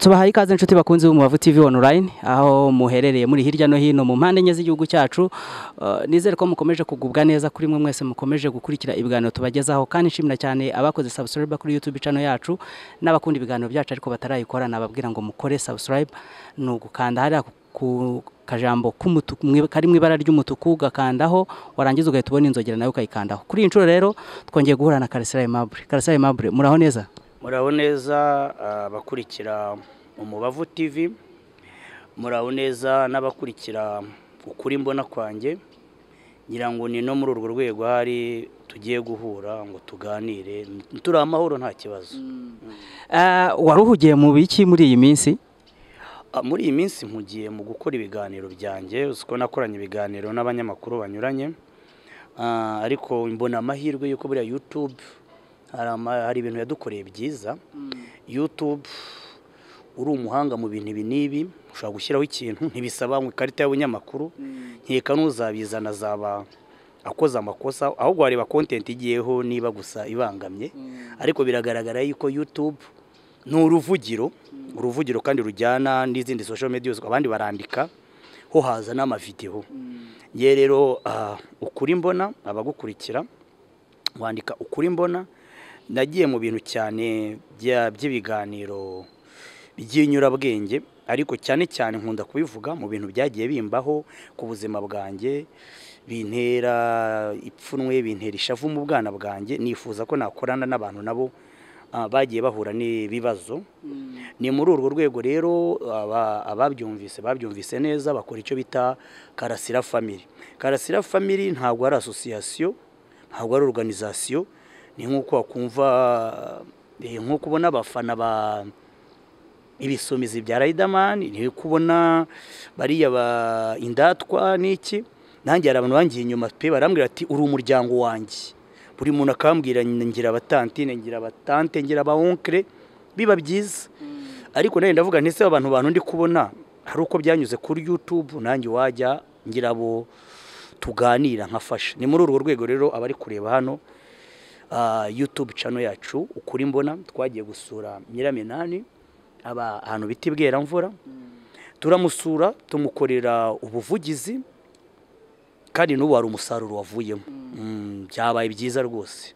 tubahaye ikaze inshuti bakunze b'umubavu TV online aho muherereye muri hirya no hino mu mpande enye z'igihugu cyacu. Uh, nizere ko mukomeje kugubwa neza kuri mwe mwese mukomeje gukurikira ibiganiro tubagezaho kandi nshimira cyane abakoze subscribe kuri YouTube channel yacu n'abakunda ibiganiro byacu ariko batarayikora nababwira ngo mukore subscribe. Ni ugukanda hariya ku kajambo k'umutuku kari mu ibara ry'umutuku ugakandaho warangiza ugahita ubona inzogera na yo ukayikandaho. Kuri iyi nshuro rero twongeye guhura na Karasira Aimable muraho neza? Muraho neza abakurikira umubavu tv muraho neza n'abakurikira ukuri mbona kwanjye. Ngira ngo ni no muri urwo rwego hari tugiye guhura ngo tuganire. Turi amahoro nta kibazo. Uh, wari uhugiye mu biki muri iyi minsi? Ah, muri iyi minsi mpugiye mu gukora ibiganiro byanjye ko nakoranye ibiganiro n'abanyamakuru banyuranye. Ah, ariko mbona amahirwe y'uko buriya YouTube hari ibintu yadukoreye byiza. YouTube uri umuhanga mu bintu ibi n'ibi ushobora gushyiraho ikintu ntibisaba ngo ikarita y'abunyamakuru nkeka n'uzabizana azaba akoze amakosa ahubwo wareba content igiyeho niba gusa ibangamye. Ariko biragaragara yuko YouTube ni uruvugiro uruvugiro kandi rujyana n'izindi social media abandi barandika ho haza n'amavidewo ye rero ah, ukuri mbona abagukurikira wandika ukuri mbona nagiye mu bintu cyane by'ibiganiro by'inyurabwenge ariko cyane cyane nkunda kubivuga mu bintu byagiye bimbaho ku buzima bwanjye bintera ipfunwe bintera ishavu mu bwana bwanjye nifuza ko nakorana n'abantu nabo bagiye bahura n'ibibazo. Ni muri urwo rwego rero aba- ababyumvise babyumvise neza bakora icyo bita karasira family. Karasira family ntabwo ari asosiyasiyo ntabwo ari organization ni nk'uko wakumva eh, nk'uko ubona abafana ba ibisumizi bya Riderman ni kubona bariya ba indatwa n'iki nanjye hari abantu bangiye inyuma pe barambwira ati uri umuryango wanjye. Buri muntu akambwira ngira abatantine ngira abatante ngira abaonkre biba byiza. Ariko nanjye ndavuga nti se abantu bantu ndi kubona? Hari uko byanyuze kuri YouTube nanjye wajya ngira abo tuganira nkafasha ni muri urwo rwego rero abari kureba hano YouTube channel yacu ukuri mbona twagiye gusura Nyiramenani aba ahantu biti bweramvura. Turamusura tumukorera ubuvugizi kandi n'ubu hari umusaruro wavuyemo. Mm, byabaye byiza rwose.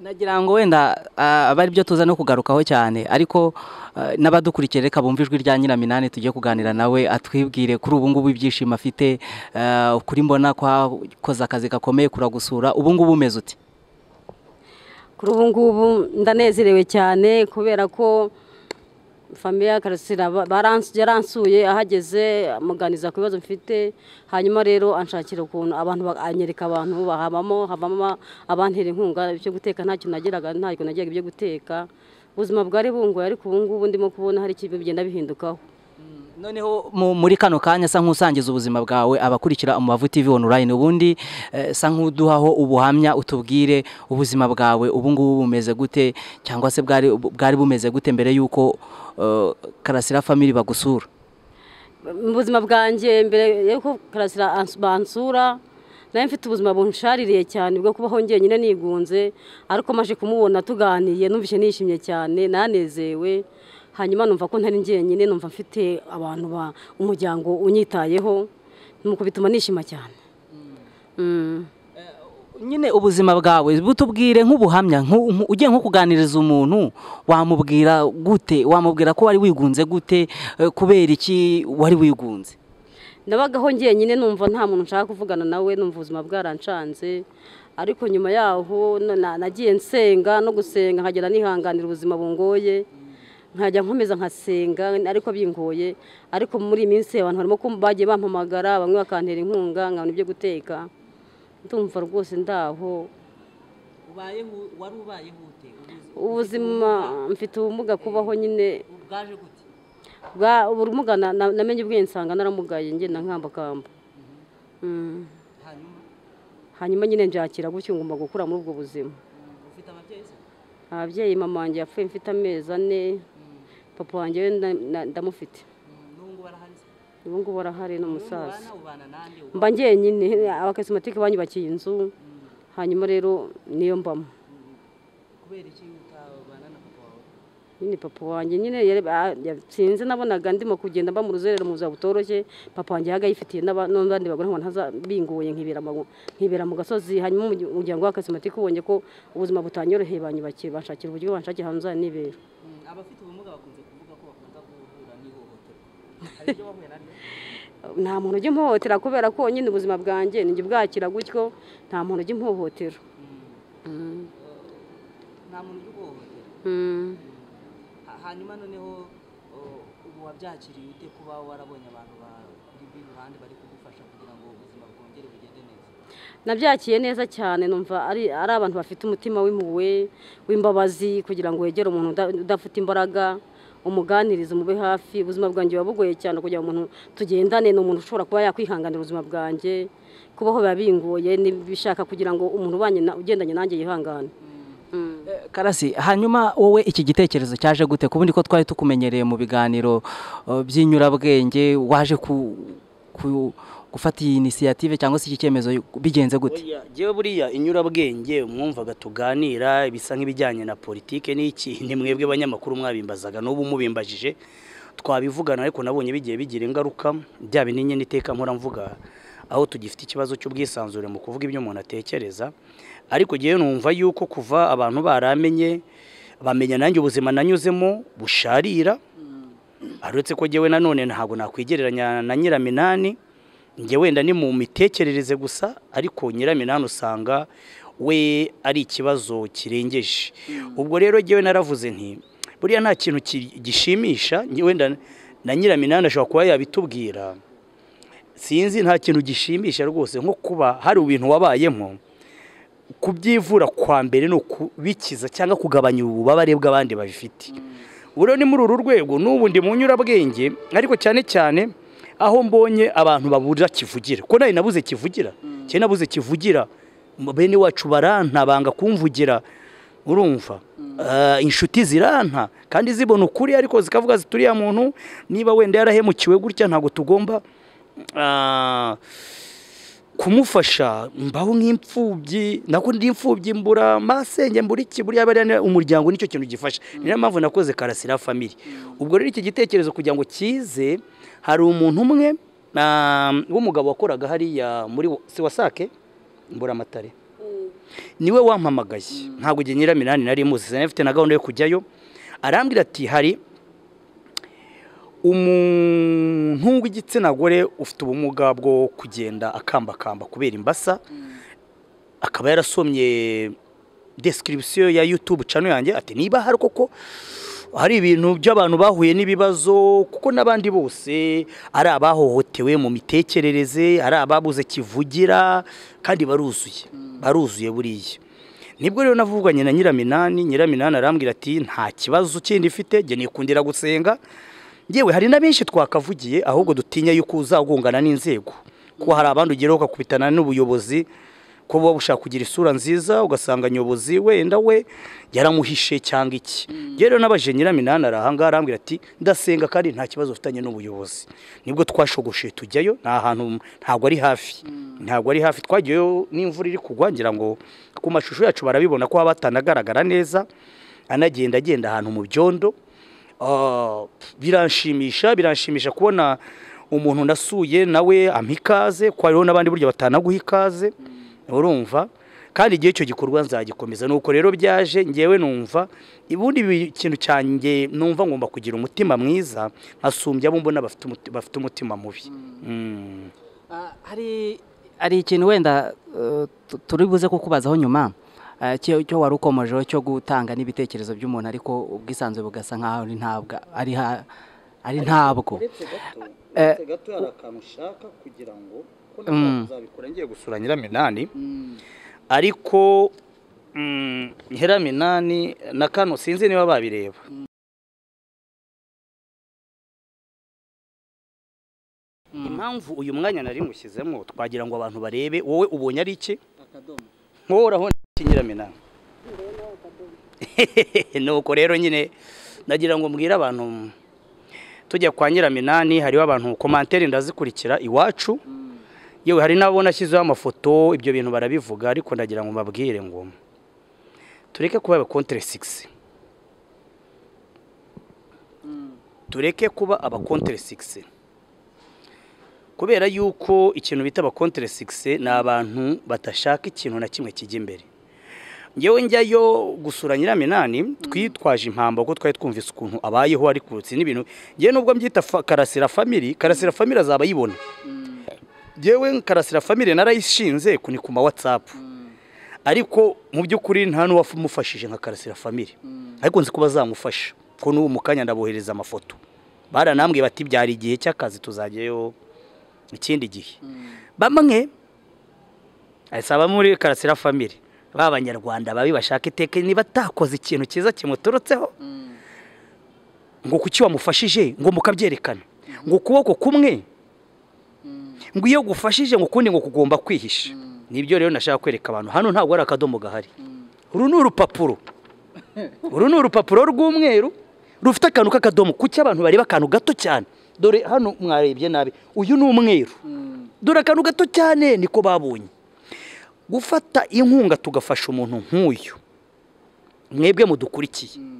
Nagira ngo wenda ah, abe ari byo tuza no kugarukaho cyane. Ariko ah, n'abadukurikiye reka bumve ijwi rya nyiraminani tujye kuganira nawe atwibwire kuri ubu ngubu ibyishimo afite. Ah, kuri mbona ko akoze akazi gakomeye kuragusura ubu ngubu umeze uti. Kuri ubu ngubu ndanezerewe cyane kubera ko famiye ya karasira yaransuye ahageze amuganiza ku bibazo mfite. Hanyuma rero anshakira ukuntu abantu ba- anyereka abantu bahabamo havamo abantera inkunga ibyo guteka nta kintu nageraga nta kintu nageraga ibyo guteka. Ubuzima bwari bungoye ariko ubu ngubu ndimo kubona hari ikintu bigenda bihindukaho. Noneho mu- muri kano kanya sa nk'usangiza ubuzima bwawe abakurikira umubavu TV online ubundi eh, sa nk'uduhaho ubuhamya utubwire ubuzima bwawe ubu ngubu bumeze gute cyangwa se bwari bwari bumeze gute mbere y'uko eh, karasira family bagusura? Mu buzima bwanjye mbere yuko karasira ans- bansura nawe mfite ubuzima bunshaririye cyane bwo kubaho njyenyine nigunze ariko maje kumubona tuganiye numvise nishimye cyane nanezewe hanyuma numva ko ntari njyenyine numva mfite abantu ba umuryango unyitayeho nuko bituma nishima cyane. Mm. nyine ubuzima bwawe butubwire nk'ubuhamya nku- nku- ugiye nko kuganiriza umuntu wamubwira gute wamubwira ko wari wigunze gute eh, kubera iki wari wigunze? Nabagaho njyenyine numva nta muntu nshaka kuvugana nawe numva ubuzima bwarancanze ariko nyuma yaho na- na- nagiye nsenga no gusenga nkagera nihanganira ubuzima bungoye. Nkajya nkomeza nkasenga ariko bingoye. Ariko muri iyi minsi abantu barimo bagiye bampamagara bamwe bakantera inkunga nkabona ibyo guteka. Ndumva rwose ndaho. Wari ubuzima mfite ubumuga kubaho nyine. Bwaje gute? Ubumuga na- na- namenye ubwenge nsanga naramugaye ngenda nkambakamba Mm. hanyuma? Nyine nbyakira gutyo ngomba gukura muri ubwo buzima. Se? Ababyeyi mama wanjye yapfuye mfite amezi ane. Papa wanjye we ndamufite. Ubu ngubu arahari ni umusaza. Ubana nande mba njyenyine abakasimatike banyubakiye inzu hanyuma rero niyo mbamo. Nyine papa wanjye nyine sinzi nabonaga ndimo kugenda mba mu ruzerero mu buzima butoroshye papa wanjye yabaga yifitiye n'aba- n'abandi bagore ntaza bingoye nkibera mu gasozi hanyuma umurya- umuryango wa kasimatike ubonye ko ubuzima butanyoroheye banyubakiye banshakira uburyo banshakira ahantu nzanibera abafite ubumuga bakunze kuvuga ko bakunda guhura n'ihohoterwa hari ibyo bahuye naryo nta muntu ujya impohotera kubera ko nyine ubuzima bwanjye ninjye bwakira gutyo nta muntu ujya impohotera Mm. nta muntu ujya uhohotera Mm. Ha- hanyuma noneho ubu wabyakiriye ute kuba warabonye abantu bari iruhande bari kugufasha kugira ngo ubuzima bwongere bugende neza nabyakiye neza cyane numva ari abantu bafite umutima w'impuhwe w'imbabazi kugira ngo wegere umuntu uda- udafite imbaraga umuganirize umube hafi ubuzima bwanjye buba bugoye cyane kugira ngo umuntu tugendane ni umuntu ushobora kuba yakwihanganira ubuzima bwanjye. Kubaho biba bingoye bishaka kugira ngo umuntu ugendanye nanjye yihangane. Mm. karasi hanyuma wowe iki gitekerezo cyaje gute? Ku bundi ko twari tukumenyereye mu biganiro uh, by'inyurabwenge waje ku, gufata iyi inisiyative cyangwa se iki cyemezo bigenze gute? Jyewe buriya inyurabwenge mwumvaga tuganira ibisa nk'ibijyanye na politike n'iki? Ni mwebwe banyamakuru mwabimbazaga n'ubu mubimbajije. Twabivugana ariko nabonye bigiye bigira ingaruka. Bya binini n'iteka mpora mvuga aho tugifite ikibazo cy'ubwisanzure mu kuvuga ibyo umuntu atekereza. Ariko ngewe numva yuko kuva abantu baramenye bamenya nanjye ubuzima nanyuzemo busharira. Uretse ko ngewe nanone ntabwo nakwigereranya na nyiraminani. Njye wenda ni mu mitekerereze gusa ariko nyiraminani usanga we ari ikibazo kirengeje. Ubwo rero ngewe naravuze nti buriya nta kintu ki- gishimisha wenda na nyiraminani ashobora kuba yabitubwira. Sinzi nta kintu gishimisha rwose nko kuba hari ibintu wabayemo kubyivura kwa mbere ni ukubikiza cyangwa kugabanya ububabare bw'abandi babifite. Ubu rero ni muri uru rwego n'ubu ndi mu nyurabwenge ariko cyane cyane aho mbonye abantu babura kivugira. Ko nawe nabuze kivugira? Cyane nabuze kivugira. Bene wacu baranta banga kumvugira. Urumva? Ah, inshuti ziranta kandi zibona ukuri ariko zikavuga ziti uriya muntu niba wenda yarahemukiwe gutya ntabwo tugomba ah, kumufasha. Mbaho nk'imfubyi. Nako ndi imfubyi mbura masenge mbura iki buriya bariya umuryango ni cyo kintu gifasha. Niyo mpamvu nakoze karasira family. Ubwo rero iki gitekerezo kugira ngo kize hari umuntu umwe ah, w'umugabo wakoraga hariya muri si wasake mbura amatare ni we wampamagaye. Ntabwo igihe nyiraminani nari muzi. Sinari mfite na gahunda yo kujyayo. Arambwira ati hari umuntu w'igitsina gore ufite ubumuga bwo kugenda akambakamba kubera imbasa. Akaba yarasomye description ya YouTube channel yanjye. Ati niba hari koko hari ibintu by'abantu bahuye n'ibibazo kuko n'abandi bose ari abahohotewe mu mitekerereze ari ababuze kivugira kandi baruzuye baruzuye buriya. Nibwo rero navuganye na nyiraminani nyiraminani arambwira ati nta kibazo kindi ifite njye nikundira gusenga. Yewe hari na benshi twakavugiye ahubwo dutinya yuko uzagungana n'inzego. Kuko hari abandi ugeraho ukakubitana n'ubuyobozi ko buba bushaka kugira isura nziza ugasanga nyobozi wenda we yaramuhishe cyangwa iki? Rero n'abaje nyiraminani ari ahangaha arambwira ati ndasenga kandi nta kibazo ufitanye n'ubuyobozi. Nibwo twashogoshe tujyayo nta hantu ntabwo ari hafi. Ntabwo ari hafi. Twagiyeyo n'imvura iri kugwa ngira ngo ku mashusho yacu barabibona ko haba hatanagaragara neza anagenda agenda ahantu mu byondo. Ah, biranshimisha biranshimisha kubona umuntu nasuye nawe ampa ikaze ko hariho n'abandi buryo batanaguha ikaze. Urumva kandi igihe icyo gikorwa nzagikomeza. Nuko rero byaje ngewe numva ubundi ikintu cyanjye numva ngomba kugira umutima mwiza nkasumbya abo mbona bafite umuti- bafite umutima mubi. Mm. Ah, hari hari ikintu wenda tu- turi buze kukubazaho nyuma ah, cyo wari ukomojeho cyo gutanga n'ibitekerezo by'umuntu ariko ubwisanzure bugasa nkaho ari ntabwo ari ha- ari ntabwo. Eh, gato hari akantu ushaka kugira ngo ko Mm. nzabikora ngiye gusura nyiraminani. Ariko mm, nyiraminani na kano sinzi niba babireba. Impamvu uyu mwanya nari mushyizemo twagira ngo abantu barebe wowe ubonye ari iki? Iki nyiraminani? Nuko rero nyine nagira ngo mbwire abantu tujya kwa nyiraminani hariho abantu komantere ndazikurikira iwacu. Yewe hari n'abo nashyizeho amafoto ibyo bintu barabivuga ariko ndagira ngo mbabwire ngo tureke kuba kontere sigisi tureke kuba abakontere sigisi kubera yuko ikintu bita abakontere sigisi ni abantu badashaka ikintu na kimwe kijya imbere. Ngewe njyayo gusura nyiraminani twitwaje impamba kuko twari twumvise ukuntu abayeho ari kurutse n'ibintu. Ngewe nubwo mbyita karasira family karasira family azaba ayibona. Ngewe karasira family narayishinze ku ni ku ma whatsapp. Ariko mu by'ukuri nta n'uwamufashije nka karasira family. Ariko nzi ko bazamufasha. Ko n'ubu mu kanya ndabohereza amafoto. Baranambwiye bati byari igihe cy'akazi tuzajyayo ikindi gihe. Bamwe asaba muri karasira family. B'abanyarwanda babi bashaka iteka niba atakoze ikintu cyiza kimuturutseho. Ngo kuki wamufashije? Ngo mukabyerekana ngo ukuboko kumwe ngo iyo gufashije ngo ukundi ngo kugomba kwihisha. Nibyo rero nashaka kwereka abantu. Hano ntabwo ari akadomo gahari. Uru ni urupapuro. Uru ni urupapuro rw'umweru rufite akantu k'akadomo. Kuki abantu bareba akantu gato cyane? Dore hano mwarebye nabi. Uyu ni umweru. Dore akantu gato cyane niko babonye. Gufata inkunga tugafasha umuntu nk'uyu. Mwebwe mudukurikiye.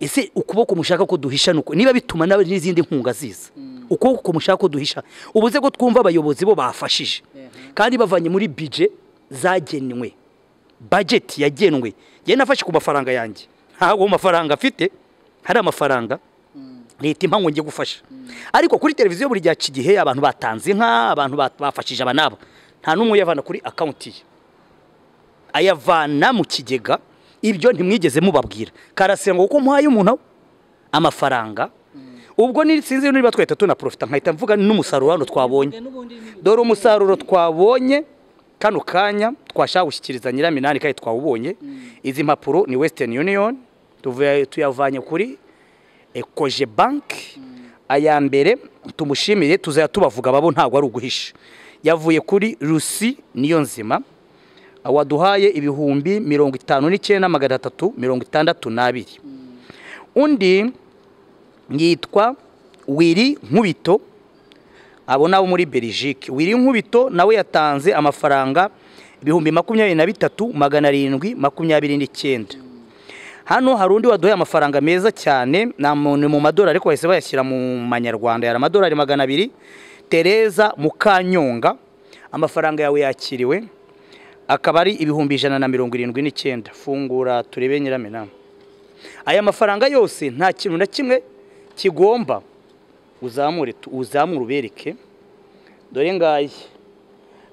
Ese ukuboko mushaka ko duhisha nuko niba bituma nawe n'izindi nkunga ziza. Ukuboko mushaka ko duhisha ubuze ko twumva abayobozi bo bafashije. Kandi bavanye muri bije zagenwe. Bajeti yagenwe. Njyewe nafashe ku mafaranga yanjye. Ntabwo mafaranga afite. Hari amafaranga. Leta impa ngo njye gufasha. Ariko kuri televiziyo buri gihe abantu batanze inka abantu ba- bafashije aba n'aba nta n'umwe uyavana kuri akawunti ye. Ayavana mu kigega ibyo ntimwigeze mubabwira. Karasira ngo kuko muhaye umuntu amafaranga. Ubwo ni sinzi niba twahita tunaprofita nkahita mvuga n'umusaruro hano twabonye. Dore umusaruro twabonye kano kanya twashaka gushyikiriza nyiraminani kandi twawubonye. Izi mpapuro ni western union tuvuye tuyavanye kuri ekoje banki aya mbere tumushimire tuzajya tubavuga babo ntabwo ari uguhisha. Yavuye kuri rusi niyo nzima waduhaye ibihumbi mirongo itanu n'icyenda magana atatu mirongo itandatu n'abiri. Undi yitwa wiri nkubito abo nabo muri Belgique. Wiri nkubito nawe yatanze amafaranga ibihumbi makumyabiri na bitatu magana arindwi makumyabiri n'icyenda. Hano hari undi waduhaye amafaranga meza cyane ni mu madolari ariko bahise bayashyira mu manyarwanda. Yari amadolari magana abiri tereza mukanyonga. Amafaranga yawe yakiriwe. Akaba ari ibihumbi ijana na mirongo irindwi n'icyenda. Fungura turebe nyiraminama aya mafaranga yose nta kintu na kimwe kigomba. Uzamure ubereke. Dore ngaye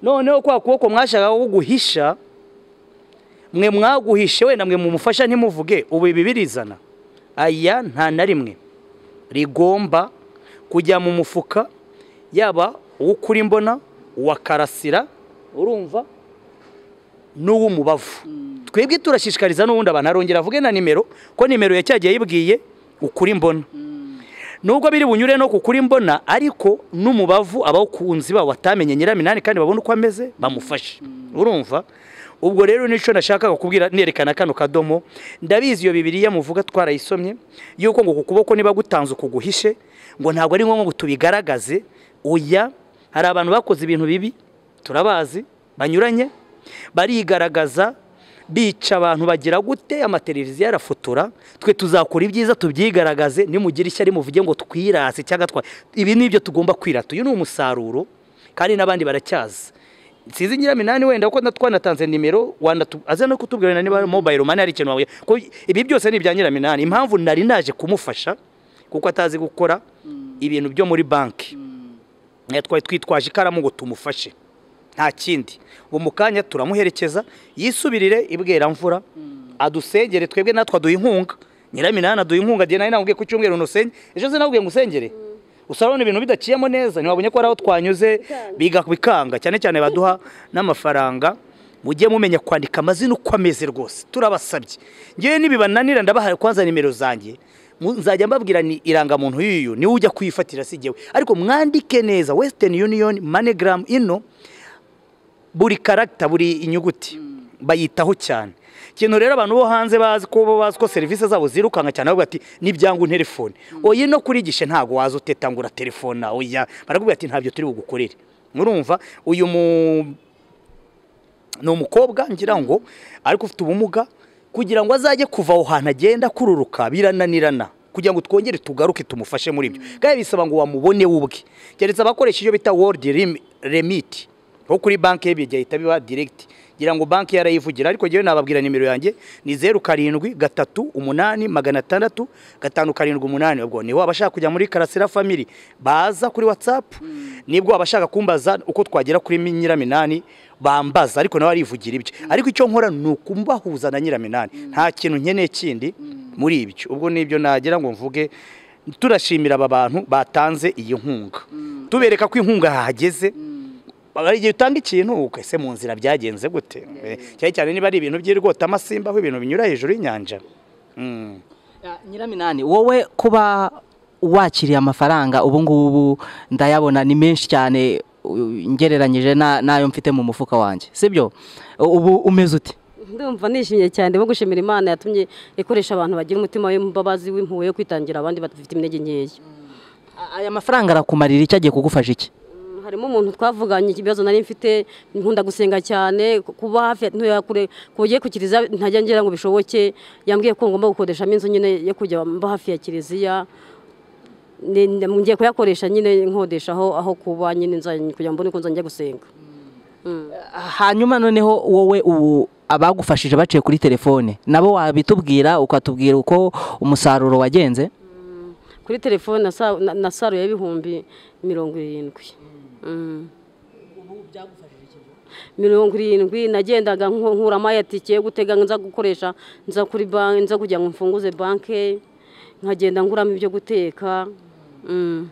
noneho kwa kuboko mwashakaga ko guhisha mwe mwaguhishe wenda mwe mumufasha ntimuvuge ubu ibi birizana aya nta na rimwe rigomba kujya mu mufuka yaba uw'ukuri mbona uwa karasira urumva n'uw'umubavu twebwe turashishikariza n'ubundi abantu arongera avuge na nimero ko nimero yacyagiye yibwiye ukuri mbona. Nubwo biri bunyure no ku kuri mbona ariko n'umubavu abawukunzi babo batamenye nyiraminani kandi babona uko ameze bamufashe. Urumva? Ubwo rero ni cyo nashakaga kubwira nerekana kano kadomo. Ndabizi iyo bibiriya muvuga twarayisomye yuko ngo ku kuboko niba gutanze ukuguhishe ngo ntabwo ari ngombwa ngo tubigaragaze. Oya hari abantu bakoze ibintu bibi turabazi banyuranye barigaragaza bica abantu bagira gute? Amateleviziyo arafotora twe tuzakora ibyiza tubyigaragaze nimugira ishyari muvuge ngo twirase cyangwa twa. Ibi ni ibyo tugomba kwirata. Uyu ni umusaruro kandi n'abandi baracyaza. Sinzi nyiraminani wenda ko twanatanze nimero aza no kutubwira niba mobayiro mani hari ikintu wabuye ibi byose ni ibya nyiraminani impamvu nari naje kumufasha kuko atazi gukora ibintu byo muri banki. Twari twitwaje ikaramu ngo tumufashe. Nta kindi. Ubu mu kanya turamuherekeza yisubirire ibwera mvura. Adusengere twebwe natwe aduha inkunga. Nyiraminani aduha inkunga nawe namubwiye ku cyumweru ntusenge ejo ze nabwiye ngo usengere. Usabona ibintu bidaciyemo neza ntiwabonye ko ari aho twanyuze bikanga cyane cyane baduha n'amafaranga. Mujye mumenya kwandika amazina uko ameze rwose. Turabasabye. Ngewe nibibananira ndabahaye kwanza nimero zanjye. Nzajya mbabwira ni irangamuntu y'uyu ni we ujya kuyifatira si jyewe. Ariko mwandike neza western union manegaramu ino. Buri karagita buri inyuguti. Bayitaho cyane. Ikintu rero abantu bo hanze bazi ko bazi ko serivisi zabo zirukanka cyane bavuga ati n'ibyangwa telefone oya no kurigisha ntabwo waza utetangura telefone oya barakubwira ati ntabyo turi bugukorere. Murumva uyu ni umukobwa ngira ngo ariko ufite ubumuga kugira ngo azajye kuva aho hantu agenda akururuka birananirana. Kugira ngo twongere tugaruke tumufashe muri ibyo. Kandi bisaba ngo wamubone we ubwe. Keretse abakoresha ibyo bita world Rem- remit. Nko kuri banki ye bigahita biba direct. Ngira ngo banki yarayivugira ariko njyewe nababwira nimero yanjye ni zeru karindwi gatatu umunani magana atandatu gatanu karindwi umunani. Ubwo ni ho abashaka kujya muri karasira family baza kuri whatsapp. Nibwo abashaka kumbaza uko twagera kuri nyiraminani bambaza ariko nawe arivugira ibyo. Ariko icyo nkora ni ukumbahuza na nyiraminani. Nta kintu nkeneye kindi muri ibyo. Ubwo ni byo nagira ngo mvuge turashimira aba bantu batanze iyi nkunga. Tubereka ko inkunga hahageze. Igihe utanga ikintu ese mu nzira byagenze gute? Eh, cyane cyane niba ari ibintu by'irwotamasimba aho ibintu binyura hejuru y'inyanja. Mm. Ya, nyiraminani wowe kuba wakiriye amafaranga ubu ngubu ndayabona ni menshi cyane ngereranyije na- n'ayo mfite mu mufuka wanjye. Sibyo? Ubu umeze ute? Ndumva nishimye cyane ndimo gushimira imana yatumye ikoresha abantu bagira umutima w'imbabazi w'impuhwe yo kwitangira abandi bafite intege nkeya. A- aya mafaranga arakumarira iki? Agiye kugufasha iki? Harimo umuntu twavuganye ikibazo nari mfite nkunda gusenga cyane ku- kuba hafi kure kugiye ku kiliziya ntajya ngira ngo bishoboke yambwiye ko ngomba gukodeshamo inzu nyine yo kujya mba hafi ya kiliziya ngiye kuyakoresha nyine nkodeshaho aho kuba nyine kugira ngo mbone uko nzajya gusenga. Hanyuma noneho wowe ubu abagufashije baciye kuri telefone nabo wabitubwira ukatubwira uko umusaruro wagenze? Kuri telefone na- nasaruye ibihumbi mirongo irindwi. Mm. mirongo irindwi nagendaga nku- nkuramo ayatike yo gutega nza gukoresha nza kuri banki nza kugira ngo mfunguze banki nkagenda nguramo ibyo guteka Mm.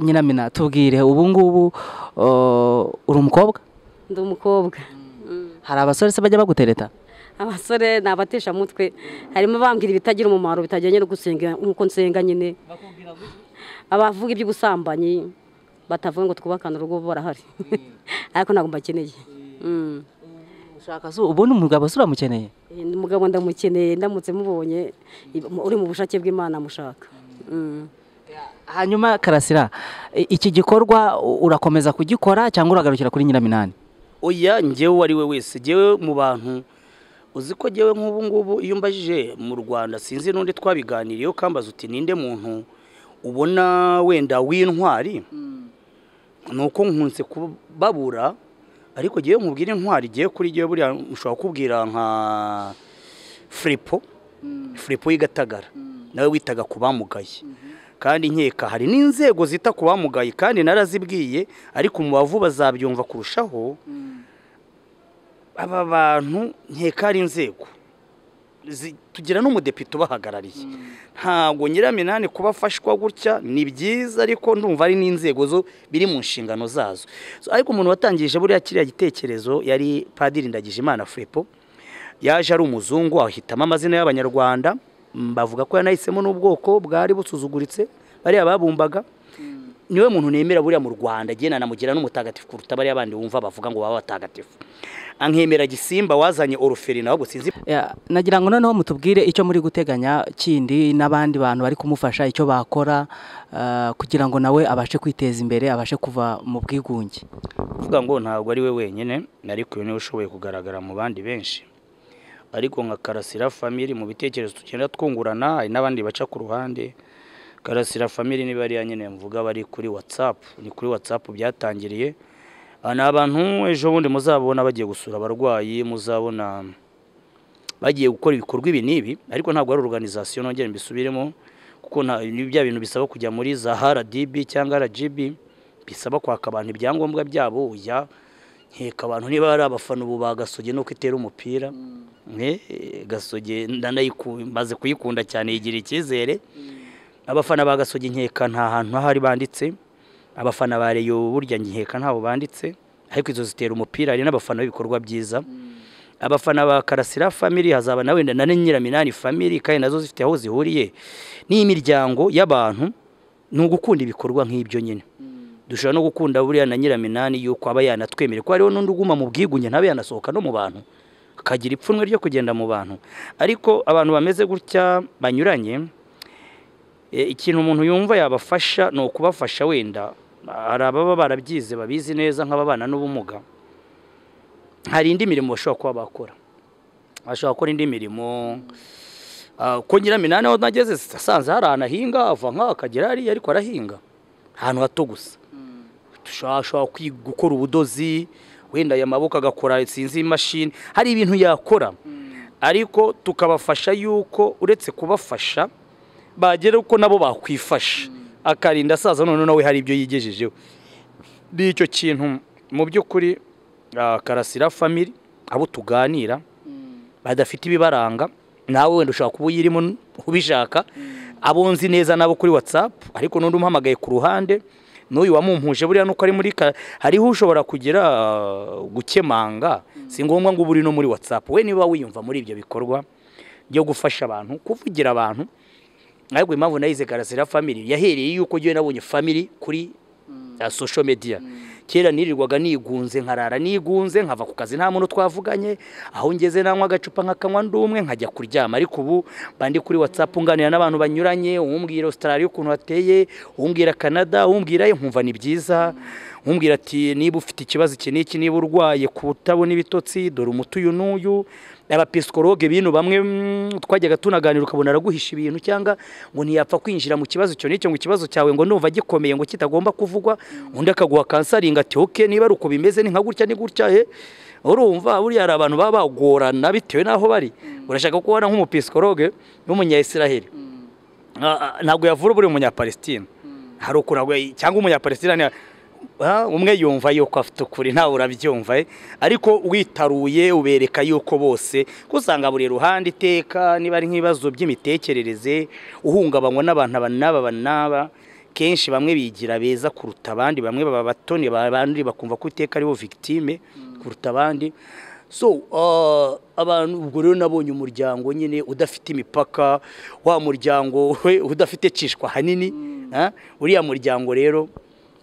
nyiramina tubwire ubu ngubu uri umukobwa? Ndi umukobwa. Hari abasore se bajya bagutereta? Abasore ni abateshamutwe. Harimo bambwira ibitagira umumaro bitajyanye no gusenga nk'uko nsenga nyine. Abavuga iby'ubusambanyi batavuga ngo twubakane urugo barahari. Ariko ntabwo mbakeneye. Mm. ushaka se ubundi umugabo se uramukeneye? Eh, umugabo ndamukeneye ndamutse mubonye. Uri mu bushake bw'imana mushaka. Mm. hanyuma karasira iki gikorwa urakomeza kugikora cyangwa uragarukira kuri nyiraminani? Oya njyewe uwo ari we wese. Njyewe mu bantu uzi ko njyewe nk'ubu ngubu iyo mbajije mu rwanda sinzi n'undi twabiganiriyeho kambaza uti ninde muntu ubona wenda w'intwari ni uko nkunze kubabura ariko njyewe nkubwira intwari igiye kuri njyewe buriya ushobora kukubwira nka furipo furipo y'igatagara nawe witaga ku bamugaye. Kandi nkeka hari n'inzego zita ku bamugaye kandi narazibwiye ariko mu bavu bazabyumva kurushaho aba bantu nkeka ari inzego. Tugira n'umudepite ubahagarariye. Ntabwo nyiraminani kuba afashwa gutya ni byiza ariko ndumva ari n'inzego zo biri mu nshingano zazo. Ariko umuntu watangije buriya kiriya gitekerezo yari padiri ndagijimana furipo yaje ari umuzungu ahitamo amazina y'abanyarwanda. Bavuga ko yanahisemo n'ubwoko bwari busuzuguritse bariya babumbaga. Niwe muntu nemera buriya mu rwanda agenda namugira n'umutagatifu kuruta bariya bandi wumva bavuga ngo baba batagatifu. Ankemera gisimba wazanye oruferina ahubwo sinzi Ya, nagira ngo noneho mutubwire icyo muri guteganya kindi n'abandi bantu bari kumufasha icyo bakora ah, kugira ngo nawe abashe kwiteza imbere abashe kuva mu bwigunge. Kuvuga ngo ntabwo ari we wenyine ariko uyu ni we ushoboye kugaragara mu bandi benshi. Ariko nka karasira family mu bitekerezo tugenda twungurana hari n'abandi baca ku ruhande. Karasira family ni bariya nyine mvuga bari kuri whatsapp. Ni kuri whatsapp byatangiriye. Ni abantu ejo bundi muzabona bagiye gusura abarwayi muzabona bagiye gukora ibikorwa ibi n'ibi ariko ntabwo ari organization nongere mbisubiremo kuko bya bintu bisaba kujya muri za RDB cyangwa RGB bisaba kwaka abantu ibyangombwa byabo ujya nkeka abantu niba ari abafana ubu ba gasoge nuko itera umupira. Mwe gasoge ndanayiku- maze kuyikunda cyane yigira icyizere. Abafana ba gasogi nkeka nta hantu hahari banditse. Abafana ba reyo burya nkeka ntaho banditse ariko izo zitera umupira hari n'abafana b'ibikorwa byiza. Abafana ba karasira family hazaba na wenda na nyiraminani family kandi na zo zifite aho zihuriye. N'imiryango y'abantu ni ugukunda ibikorwa nk'ibyo nyine. Dushobora no gukunda buriya na nyiraminani yuko aba yanatwemere ko hariho n'undi uguma mu bwigunge ntabe yanasohoka no mu bantu. Akagira ipfunwe ryo kugenda mu bantu. Ariko abantu bameze gutya banyuranye e, ikintu umuntu yumva yabafasha ni ukubafasha wenda hari ababa barabyize babizi neza nk'ababana n'ubumuga. Hari indi mirimo bashobora kuba bakora. Bashobora gukora indi mirimo Ah, ko nyiraminani aho nageze asanze hari ahantu ahinga ava nk'aho akagera hariya ariko arahinga. Ahantu hato gusa. Dushobora gukora ubudozi wenda aya maboko agakora sinzi imashini. Hari ibintu yakora. Ariko tukabafasha yuko uretse kubafasha bagera uko nabo bakwifasha akarinda asaza none nawe hari ibyo yigejejeho. Ni icyo kintu mu by'ukuri ah, karasira family abo tuganira badafite ibibaranga nawe wenda ushobora kuba uyirimo ubishaka abo nzi neza nabo kuri whatsapp ariko n'undi umuhamagaye ku ruhande n'uyu wamumpuje buriya nuko ari muri hariho ushobora kugira ah, gukemanga si ngombwa ngo uri no muri whatsapp. We niba wiyumva muri ibyo bikorwa byo gufasha abantu kuvugira abantu ariko impamvu nayize karasira family yahereye yuko njyewe nabonye family kuri uh, social media. Kera nirirwaga nigunze nkarara nigunze nkava ku kazi nta muntu twavuganye aho ngeze nanywa agacupa nkakanywa ndumwe nkajya kuryama. Ariko ubu bandi kuri whatsapp nganira n'abantu banyuranye umbwira Australia ukuntu hateye umbwira Canada umbwira nkumva ni byiza. Umbwira ati niba ufite ikibazo iki n'iki niba urwaye kutabona ibitotsi dore umuti uyu n'uyu. Abapisikologe bino bamwe mm, twajyaga tunaganira ukabona araguhisha ibintu cyangwa ngo ntiyapfa kwinjira mu kibazo icyo n'icyo ngo ikibazo cyawe ngo numva gikomeye ngo kitagomba kuvugwa undi akaguha kansaringa ati oke niba ari uko bimeze ni nka gutya ni gutya he? Urumva buriya hari abantu baba bagorana bitewe n'aho bari. Urashaka kubona nk'umupisikologe w'umunyayisiraheli? Ah, ah, ntabwo yavura buri umunyapalestina hari ukuntu cyangwa Ah, umwe yumva yuko afite ukuri ntawe urabyumva eh. ariko witaruye ubereka yuko bose ko usanga buri ruhande iteka niba ari nk'ibibazo by'imitekerereze uhungabanywa n'abantu aba n'aba aba n'aba. Kenshi bamwe bigira beza kuruta abandi bamwe baba batoni abandi bakumva ko iteka ari bo victime kuruta abandi. So uh, abantu ubwo rero nabonye umuryango nyine udafite imipaka wa muryango we udafite cishwa hanini ah, uriya muryango rero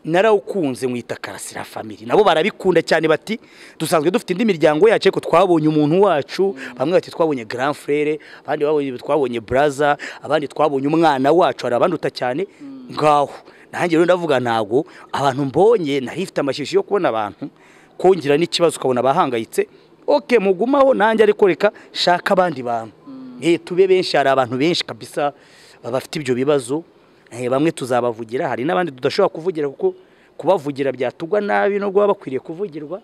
narawukunze mwita karasira family. Nabo barabikunda cyane bati dusanzwe dufite indi miryango yacu ariko twabonye umuntu wacu. Bamwe bati twabonye grand frere abandi babonye twabonye brother abandi twabonye umwana wacu. Hari abanduta cyane ngaho. Nanjye rero ndavuga ntago abantu mbonye nari mfite amashyushyu yo kubona abantu kongera n'ikibazo ukabona bahangayitse oke mugumaho nanjye ariko reka shaka abandi bantu. Eh tube benshi hari abantu benshi kabisa bafite ibyo bibazo. Bamwe tuzabavugira hari n'abandi tudashobora kuvugira kuko kubavugira byatugwa nabi no baba bakwiriye kuvugirwa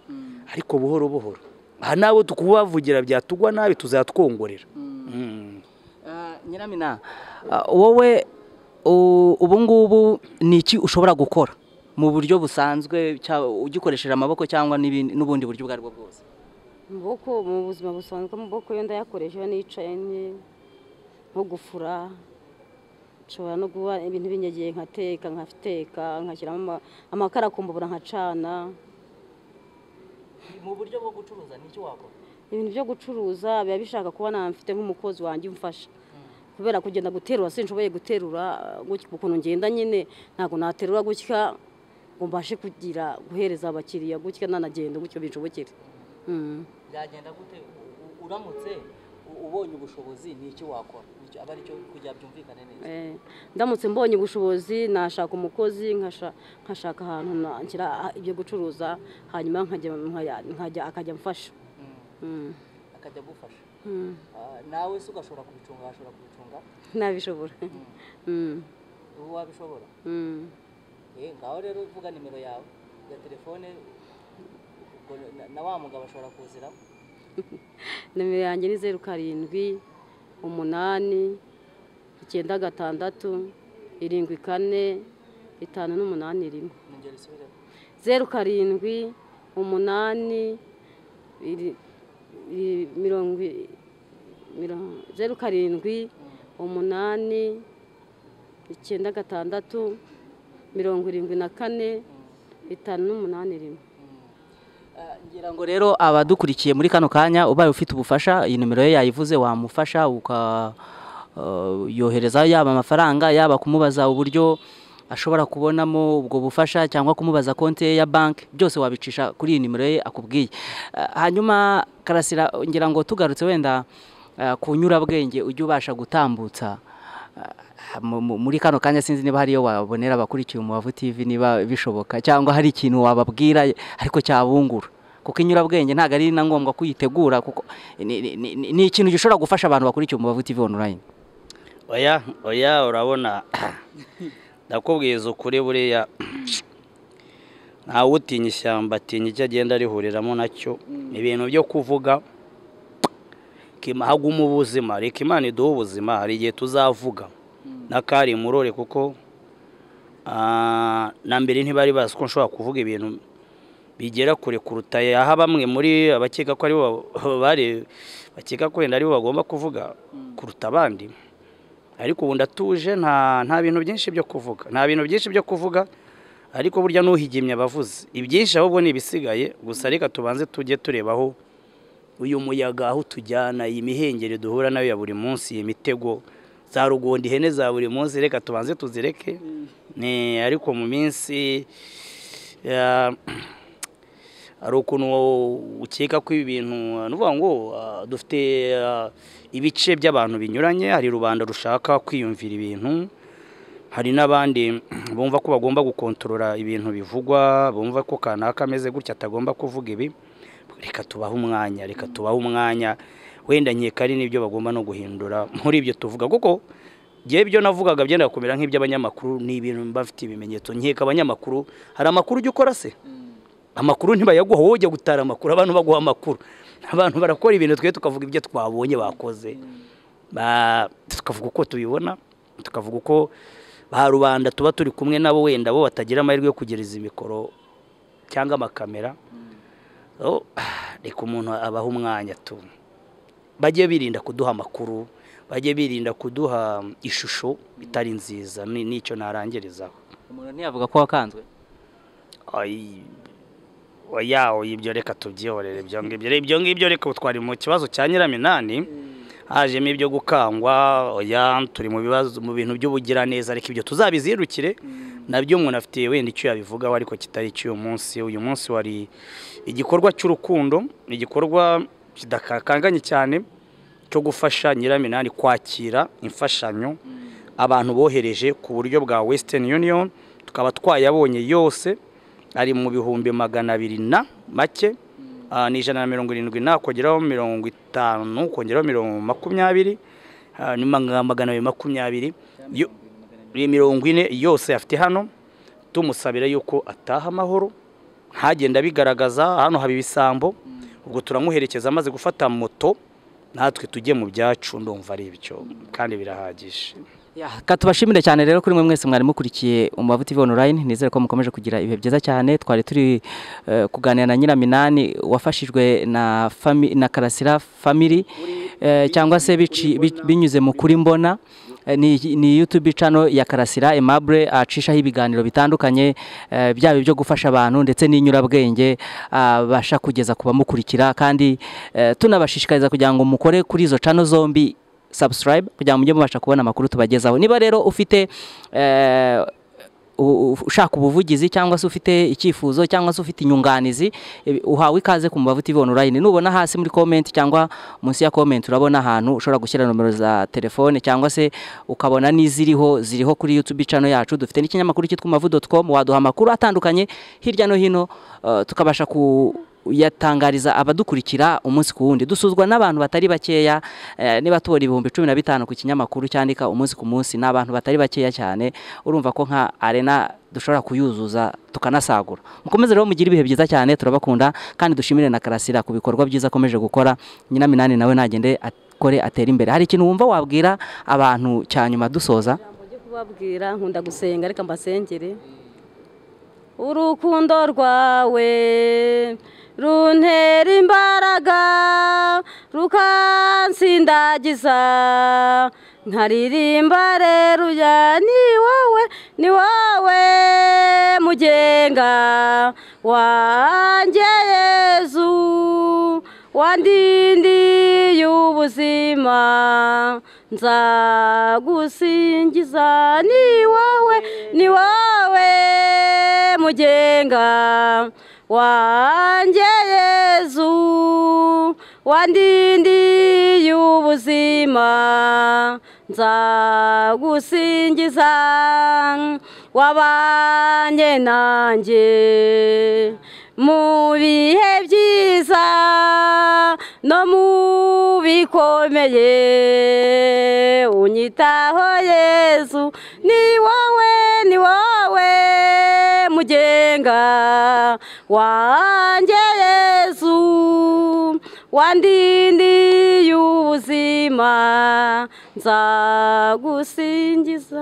ariko buhoro buhoro. Aha nawe tukubavugira byatugwa nabi tuzatwongorera. Mm. Ah, nyiramina ah, wowe ubu ngubu ni iki ushobora gukora mu buryo busanzwe ugikoresheje amaboko cyangwa n'ibindi- n'ubundi buryo ubwo ari bwo bwose? Amaboko mu buzima busanzwe amaboko yo ndayakoresha iyo nicaye ni nko gufura nshobora no kuba ibintu binyegeye nkateka nkateka nkashyiramo ama- amakara ku mbabura nkacana. Mu buryo bwo gucuruza ni iki wakora? Ibintu byo gucuruza biba bishaka kuba naba mfite nk'umukozi wanjye umfasha. Kubera kugenda guterura sinshoboye guterura ukuntu ngenda nyine ntabwo naterura gutya ngo mbashe kugira guhereza abakiriya gutya nanagenda gutyo binshobokere Mm. byagenda gute? Uramutse ubonye ubushobozi ni iki wakora? Nicyo- aba ari cyo kugira byumvikane neza Eh, ndamutse mbonye ubushobozi nashaka umukozi nkasha- nkashaka ahantu nashyira ibyo gucuruza hanyuma nkajya akajya amfasha Mm. Mm. akajya agufasha Mm. Ah, nawe se ugashobora kubicunga washobora kubicunga nabishobora Mm. ubu wabishobora. Eh, ngaho rero uvuga nimero yawe ya telefone na- wa mugabo ashobora kuzira nimero yanjye ni zeru karindwi umunani icyenda gatandatu irindwi kane itanu n'umunani rimwe. Zeru karindwi umunani mirongo zeru karindwi umunani icyenda gatandatu mirongo irindwi na kane itanu n'umunani rimwe. Ngira ngo rero abadukurikiye muri kano kanya ubaye ufite ubufasha iyi nimero ye yayivuze wamufasha uka uh, yaba amafaranga yaba kumubaza uburyo ashobora kubonamo ubwo bufasha cyangwa kumubaza konti ya banki byose wabicisha kuri iyi nimero ye akubwiye. Ah, hanyuma karasira ngira ngo tugarutse wenda ah, ku nyurabwenge ujye ubasha gutambutsa. Muri kano kanya sinzi niba hariyo wabonera abakurikiye umubavu TV niba bishoboka cyangwa hari ikintu wababwira ariko cyabungura kuko inyurabwenge ntabwo ari na ngombwa ko uyitegura kuko ni- ikintu gishobora gufasha abantu bakurikiye umubavu TV online. Oya oya urabona. Ndakubwiza ukuri buriya. Ntawe utinya ishyamba atinya icyo agenda arihuriramo na cyo. Ibintu byo kuvuga. Haguma ubuzima. Reka imana iduhe ubuzima hari igihe tuzavuga. N'akari murore kuko na mbere ntibari bazi ko nshobora kuvuga ibintu bigera kure kuruta yaha bamwe muri abakeka ko ari bo bari bakeka ko wenda ari bo bagomba kuvuga kuruta abandi. Ariko ubu ndatuje nta nta bintu byinshi byo kuvuga nta bintu byinshi byo kuvuga ariko burya n'uhigimye abavuze ibyinshi ahubwo ni ibisigaye gusa reka tubanze tujye turebaho uyu muyaga aho tujyana iyi mihengeri duhura na yo ya buri munsi iyi mitego za rugondi ihene za buri munsi reka tubanze tuzireke. Ni ariko mu minsi hari ukuntu ukeka ko ibi bintu ni ukuvuga ngo ah, dufite ah, ibice by'abantu binyuranye hari rubanda rushaka kwiyumvira ibintu hari n'abandi bumva ko bagomba gukontorora ibintu bivugwa bumva ko kanaka ameze gutya atagomba kuvuga ibi. Reka tubahe umwanya reka tubahe umwanya. Wenda nkeka ari n'ibyo bagomba no guhindura. Muri ibyo tuvuga kuko ngewe ibyo navugaga byenda kumera nk'iby'abanyamakuru ni ibintu mba mfite ibimenyetso. Nkeka abanyamakuru hari amakuru ujya ukora se? Amakuru ntibayaguha wowe ujya gutara amakuru abantu baguha amakuru. Abantu barakora ibintu twe tukavuga ibyo twabonye bakoze. Ba- tukavuga uko tubibona tukavuga uko ba rubanda tuba turi kumwe nabo wenda bo batagira amahirwe yo kugereza imikoro cyangwa amakamera. Oh, reka umuntu abaha umwanya tu. Bajye birinda kuduha amakuru bajye birinda kuduha ishusho itari nziza ni- ni cyo narangirizaho. Umuntu ntiyavuga ko wakanzwe? Oya ibyo reka tubyihorere ibyo ngibyo ibyo ngibyo reka twari mu kibazo cya nyiraminani. Hajemo ibyo gukangwa oya turi mu bibazo mu bintu by'ubugiraneza reka ibyo tuzabizirukire. Nabyo umuntu afite wenda icyo yabivugaho ariko kitari icy'uyu munsi. Uyu munsi wari igikorwa cy'urukundo igikorwa kidakanganye cyane cyo gufasha nyiraminani kwakira imfashanyo abantu bohereje ku buryo bwa western union. Tukaba twayabonye yose ari mu bihumbi magana abiri na make Ah, ni ijana na mirongo irindwi na kongeraho mirongo itanu kongeraho mirongo makumyabiri ah, ni maga- magana abiri makumyabiri. Mirongo ine yose afite hano. Tumusabira yuko ataha amahoro. Ntagenda abigaragaza. Hano haba ibisambo. Ubwo turamuherekeza amaze gufata moto natwe tujye mu byacu ndumva ari ibyo kandi birahagije. Tubashimire cyane rero kuri mwe mwese mwari mukurikiye Umubavu TV online. Nizere ko mukomeje kugira ibihe byiza cyane. Twari turi eh, kuganira na Nyiraminani wafashijwe na na Karasira family eh, cyangwa se binyuze mu kuri mbona. Ni, ni YouTube channel ya Karasira Aimable acishaho ibiganiro bitandukanye eh, byaba ibyo gufasha abantu ndetse n'inyurabwenge abasha kugeza ku bamukurikira. Kandi eh, tunabashishikariza kugira ngo mukore kuri izo channel zombi subscribe kugira ngo mujye mubasha kubona amakuru tubagezaho. Niba rero ufite eh, ushaka ubuvugizi cyangwa se ufite icyifuzo cyangwa se ufite inyunganizi uhawe ikaze ku Mubavu TV online nubona hasi muri comment cyangwa munsi ya comment urabona ahantu ushobora gushyira nomero za telefone cyangwa se ukabona n'iziriho ziriho kuri YouTube channel yacu. Dufite n'ikinyamakuru cyitwa umubavu.com waduha amakuru atandukanye hirya no hino eh, tukabasha ku yatangariza abadukurikira umunsi ku wundi. Dusuzwa n'abantu batari bakeya eh, niba tubona ibihumbi cumi na bitanu ku kinyamakuru cyandika umunsi ku munsi. Ni abantu batari bakeya cyane urumva ko nka arena dushobora kuyuzuza tukanasagura. Mukomeze rero mugire ibihe byiza cyane turabakunda kandi dushimire na karasira ku bikorwa byiza akomeje gukora. Nyiraminani nawe nagende akore atere imbere. Hari ikintu wumva wabwira abantu cya nyuma dusoza? Kubabwira nkunda gusenga reka mbasengere. Urukundo rwawe runtera imbaraga rukansindagiza nkaririmba reruya ni wowe ni wowe mugenga. Wanjye yezu wandindiye ubuzima. Nzagusingiza ni wowe ni wowe mugenga. Wanjye yezu wandindiye ubuzima nzagusingiza wabanye nanjye mu bihe byiza no mu bikomeye unyi nyitaho yezu ni wowe ni wowe. Mugenga wanjye yezu wandindiye ubuzima nzagusingiza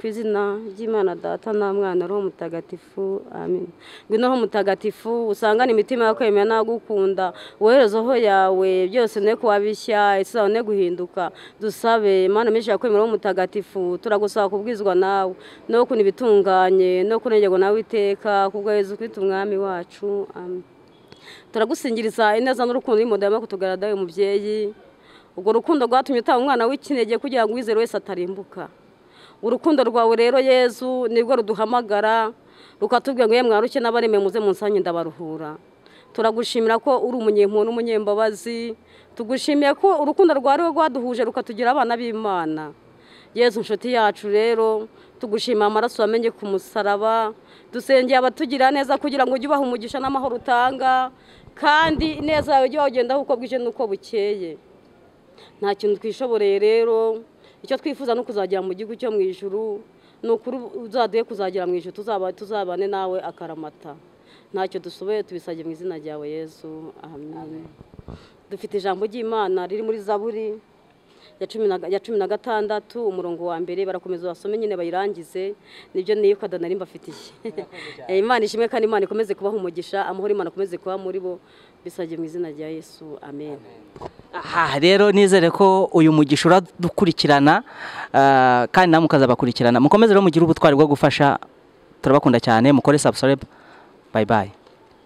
ku izina ry'imana data nta mwana roho mutagatifu amen. Ngwino roho mutagatifu usangane imitima yakwemera n'agukunda. Woherezeho yawe byose ne kuwabishya isi zawe ne guhinduka. Dusabe mana menshi yakwemera roho mutagatifu turagusaba kubwizwa nawe. No kuntu ibitunganye no kurengerwa nawe iteka kubwo yezu kwita umwami wacu turagusingiriza ineza n'urukundo y'imodama kutugaradaye umubyeyi urwo rukundo rwatumye utaba umwana w'ikinege kugira ngo uwizere wese atarimbuka. Urukundo rwawe rero yezu ni bwo ruduhamagara rukatubwira ngo yemwe mwaruke n'abareme muze munsange ndabaruhura? Turagushimira ko uri umunyempuhwe n'umunyembabazi. Tugushimiye ko urukundo rwawe rwaduhuje rukatugira abana b'imana. Yezu inshuti yacu rero tugushima amaraso wamenye ku musaraba. Dusengeye abatugira neza kugira ngo ujye ubaha umugisha n'amahoro utanga kandi neza yawe ujye wagendaho uko bwije n'uko bukeye. Nta kintu twishoboreye rero. Icyo twifuza ni ukuzagera mu gihugu cyo mu ijuru ni ukuri uzaduhe kuzagera mu ijuru tuzabane nawe akaramata. Ntacyo dusoboye tubisabye mu izina ryawe yesu. Amen. Dufite ijambo ry'imana riri muri zaburi. Ya cumi na gatandatu umurongo wa mbere barakomeza basome nyine bayirangize. Nibyo niyo nari mbafitiye. Imana ishimwe kandi imana ikomeze kubaha umugisha amahoro imana akomeze kuba muri bo bisabye mu izina rya yesu. Amen. Aha rero nizere ko uyu mugisha uradukurikirana kandi namwe mukazabakurikirana mukomeze rero mugire ubutwari bwo gufasha turabakunda cyane mukore sabusorebe bayi bayi